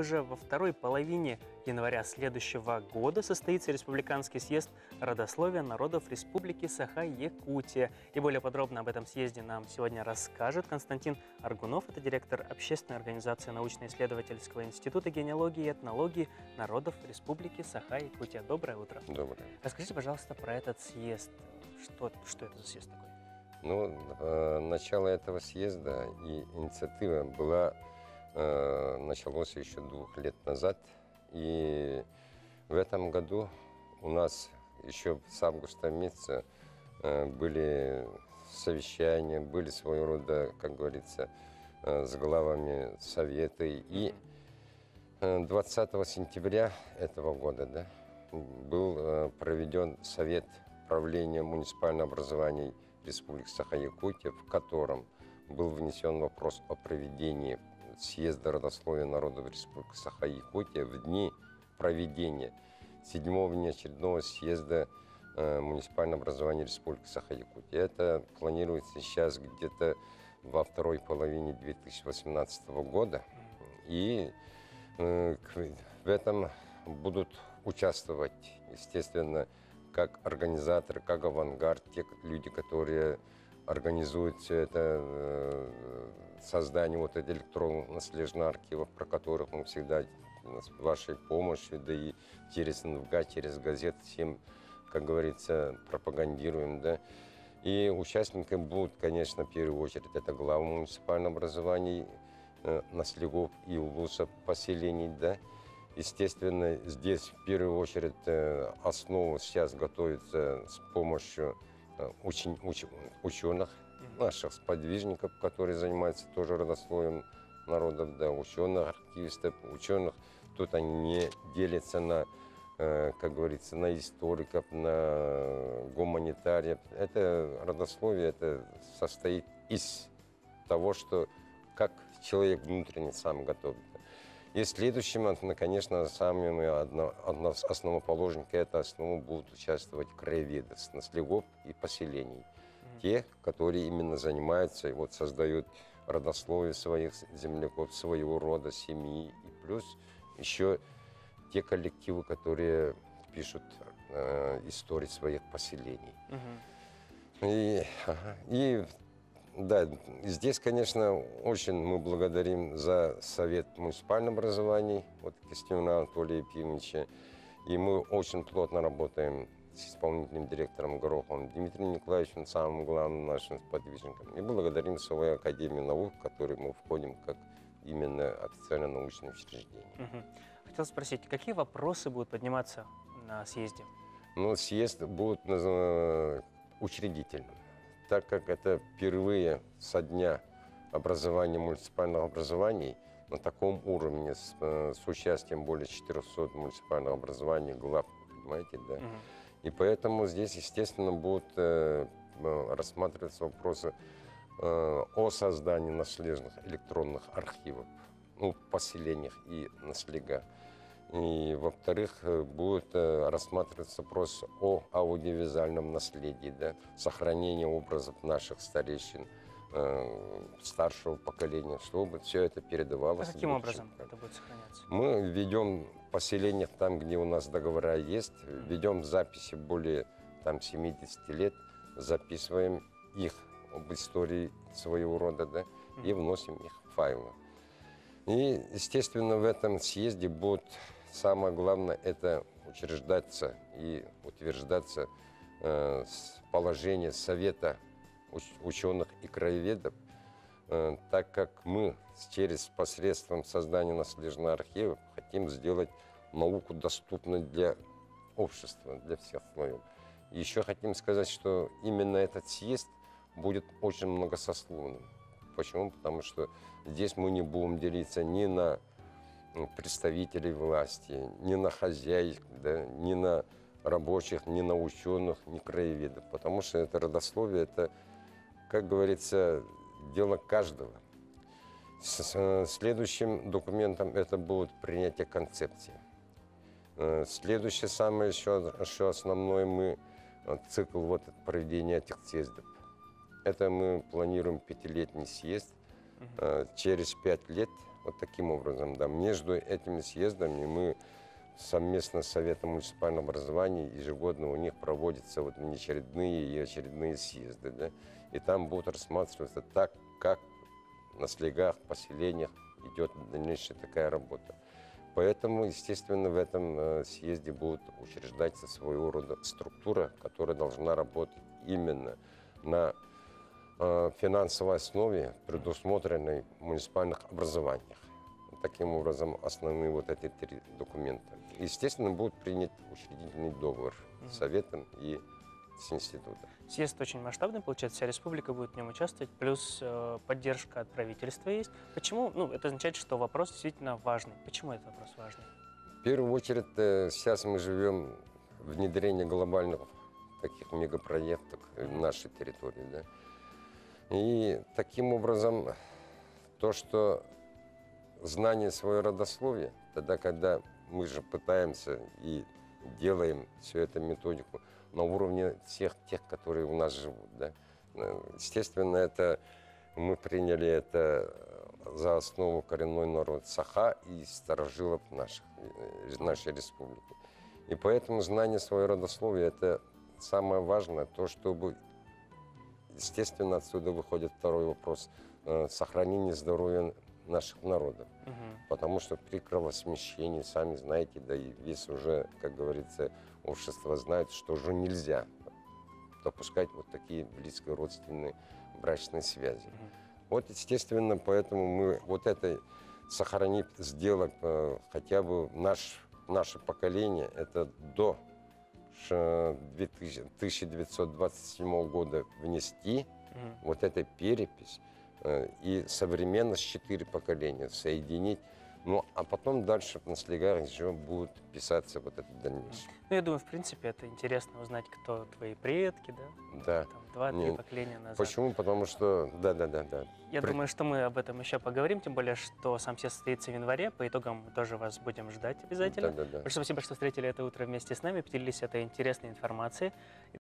Уже во второй половине января следующего года состоится Республиканский съезд родословия народов Республики Саха-Якутия. И более подробно об этом съезде нам сегодня расскажет Константин Аргунов. Это директор общественной организации научно-исследовательского института генеалогии и этнологии народов Республики Саха-Якутия. Доброе утро. Доброе. Расскажите, пожалуйста, про этот съезд. Что, что это за съезд такой? Ну, э, начало этого съезда и инициатива была, э, началось еще двух лет назад. И в этом году у нас еще с августа месяца э, были совещания, были своего рода, как говорится, э, с главами советы. И э, 20 сентября этого года да, был э, проведен совет правления муниципального образования Республики Саха-Якутия, в котором был внесен вопрос о проведении съезда родословия народов Республики Саха-Якутия в дни проведения седьмого внеочередного съезда э, муниципального образования Республики Саха-Якутия. Это планируется сейчас где-то во второй половине 2018 года. И э, в этом будут участвовать, естественно, как организаторы, как авангард, те люди, которые организуют все это э, создание вот этих электронных наследных архивов, про которых мы всегда с вашей помощью, да и через НВГ, через газет всем, как говорится, пропагандируем, да. И участниками будут, конечно, в первую очередь, это глава муниципального образования, э, наслегов и улусов поселений, да. Естественно, здесь в первую очередь э, основу сейчас готовится с помощью э, учен- уч- ученых, наших сподвижников, которые занимаются тоже родословием народов, да, ученых, архивистов, ученых. Тут они не делятся на, э, как говорится, на историков, на гуманитариев. Это родословие, это состоит из того, что как человек внутренне сам готов. И следующим, это, конечно, самыми одно, одно- основоположники этой основы будут участвовать краеведы с наслегов и поселений. Те, которые именно занимаются и вот создают родословие своих земляков, своего рода, семьи. И плюс еще те коллективы, которые пишут э, истории своих поселений. Мгм. И, ага, и да, здесь, конечно, очень мы благодарим за совет муниципального образования, вот Костюна Анатолия Ефимовича. И мы очень плотно работаем с исполнительным директором Гороховым Дмитрием Николаевичем, самым главным нашим сподвижником. И благодарим свою Академию наук, в которой мы входим как именно официально научное учреждение. Мгм. Хотел спросить, какие вопросы будут подниматься на съезде? Но съезд будет учредительным, так как это впервые со дня образования муниципальных образований на таком уровне с, э, с участием более 400 муниципальных образований, глав, понимаете, да. Мгм. И поэтому здесь, естественно, будут э, э, рассматриваться вопросы э, о создании наследных электронных архивов ну, в поселениях и на слегах. И, во-вторых, э, будет э, рассматриваться вопрос о аудиовизуальном наследии, да, сохранение образов наших старейшин, э, старшего поколения, чтобы все это А передавалось. каким будущим образом это будет сохраняться? мы ведем в поселениях там, где у нас договора есть, ведем записи более там 70 лет, записываем их об истории своего рода, да, и вносим их в файлы. И, естественно, в этом съезде будет самое главное это учреждаться и утверждаться э, с положение Совета уч- ученых и краеведов, э, так как мы через посредством создания наследных архивов хотим сделать науку доступной для общества, для всех слоев. Еще хотим сказать, что именно этот съезд будет очень многосословным. Почему? Потому что здесь мы не будем делиться ни на представителей власти, ни на хозяев, да, ни на рабочих, ни на ученых, ни краеведов. Потому что это родословие, это, как говорится, дело каждого. С- Следующим документом это будет принятие концепции. Э, Следующее самое еще, еще основное мы э, цикл вот проведения этих съездов. Это мы планируем пятилетний съезд. Э, Через пять лет Вот таким образом, да. Между этими съездами мы совместно с Советом муниципального образования ежегодно у них проводятся вот внеочередные и очередные съезды, да. И там будут рассматриваться так, как на слегах, поселениях идет дальнейшая такая работа. Поэтому, естественно, в этом э, съезде будет учреждаться своего рода структура, которая должна работать именно на финансовой основе, предусмотренной в муниципальных образованиях. Таким образом, основные вот эти три документа. Естественно, будет принят учредительный договор с Советом и с институтом. Съезд очень масштабный, получается, вся республика будет в нем участвовать, плюс э, поддержка от правительства есть. Почему? Ну, это означает, что вопрос действительно важный. Почему этот вопрос важный? В первую очередь, э, сейчас мы живем внедрение глобальных таких мегапроектов в нашей территории. Да? И таким образом, то, что знание своего родословия, тогда, когда мы же пытаемся и делаем всю эту методику на уровне всех тех, которые у нас живут. Да? Естественно, это мы приняли это за основу коренной народ Саха и старожилов наших, нашей республики. И поэтому знание своего родословия – это самое важное, то, чтобы, естественно, отсюда выходит второй вопрос э, – сохранение здоровья наших народов. Мгм. Потому что при кровосмещении, сами знаете, да и весь уже, как говорится, общество знает, что уже нельзя допускать вот такие близкородственные брачные связи. Мгм. Вот, естественно, поэтому мы вот это сохранить, сделать э, хотя бы наш, наше поколение, это до ш- 2000 1927 года внести Мгм. вот эта перепись э, и современность четыре поколения соединить. Ну, а потом дальше на слегах еще будет писаться вот это дальнейшее. Ну, я думаю, в принципе, это интересно узнать, кто твои предки, да? Да. Два-три Не, поколения назад. Почему? Потому что, да-да-да-да. Я При- думаю, что мы об этом еще поговорим, тем более, что сам съезд состоится в январе. По итогам мы тоже вас будем ждать обязательно. Да-да-да. Большое спасибо, что встретили это утро вместе с нами, поделились этой интересной информацией.